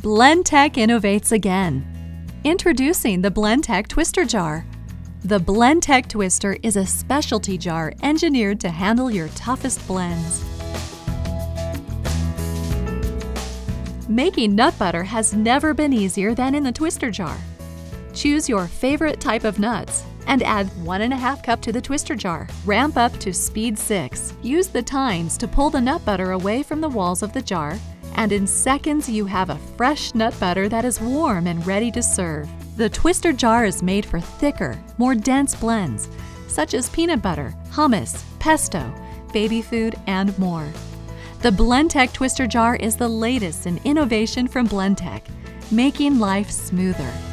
Blendtec innovates again. Introducing the Blendtec Twister Jar. The Blendtec Twister is a specialty jar engineered to handle your toughest blends. Making nut butter has never been easier than in the Twister jar. Choose your favorite type of nuts and add 1.5 cup to the twister jar. Ramp up to speed 6. Use the tines to pull the nut butter away from the walls of the jar and in seconds you have a fresh nut butter that is warm and ready to serve. The twister jar is made for thicker, more dense blends, such as peanut butter, hummus, pesto, baby food, and more. The Blendtec Twister Jar is the latest in innovation from Blendtec, making life smoother.